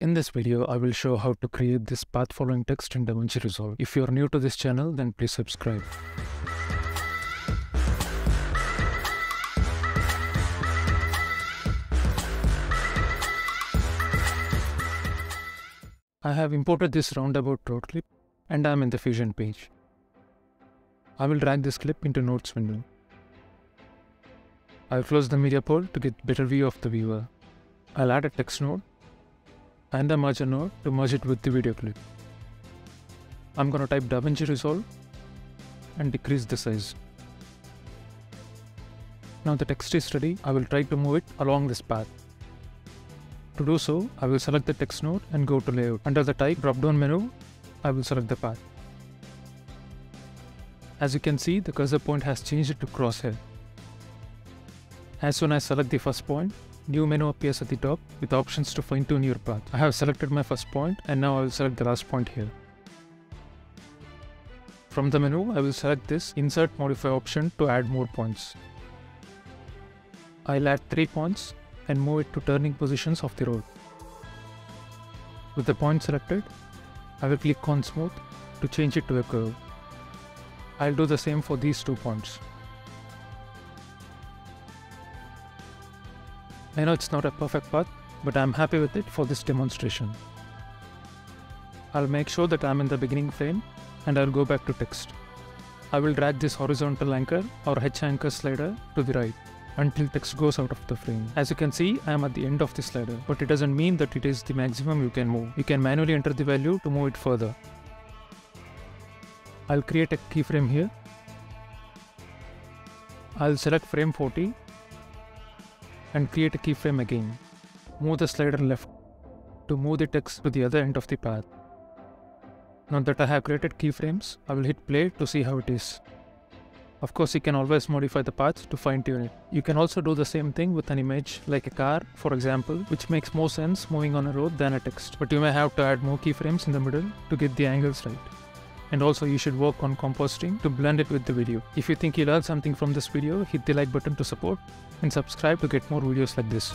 In this video, I will show how to create this path following text in DaVinci Resolve. If you are new to this channel, then please subscribe. I have imported this roundabout road clip and I am in the Fusion page. I will drag this clip into Nodes window. I'll close the media pool to get better view of the viewer. I'll add a text node and a merger node to merge it with the video clip. I'm gonna type DaVinci Resolve and decrease the size. Now the text is ready, I will try to move it along this path. To do so, I will select the text node and go to layout. Under the type drop-down menu, I will select the path. As you can see, the cursor point has changed to crosshair. As soon as I select the first point, new menu appears at the top with options to fine tune your path. I have selected my first point and now I will select the last point here. From the menu, I will select this insert modify option to add more points. I'll add 3 points and move it to turning positions of the road. With the point selected, I will click on smooth to change it to a curve. I'll do the same for these two points. I know it's not a perfect path, but I'm happy with it for this demonstration. I'll make sure that I'm in the beginning frame and I'll go back to text. I will drag this horizontal anchor or H anchor slider to the right until text goes out of the frame. As you can see, I am at the end of the slider, but it doesn't mean that it is the maximum you can move. You can manually enter the value to move it further. I'll create a keyframe here. I'll select frame 40 and create a keyframe again. Move the slider left to move the text to the other end of the path. Now that I have created keyframes, I will hit play to see how it is. Of course, you can always modify the path to fine tune it. You can also do the same thing with an image like a car, for example, which makes more sense moving on a road than a text. But you may have to add more keyframes in the middle to get the angles right. And also you should work on compositing to blend it with the video. If you think you learned something from this video, hit the like button to support and subscribe to get more videos like this.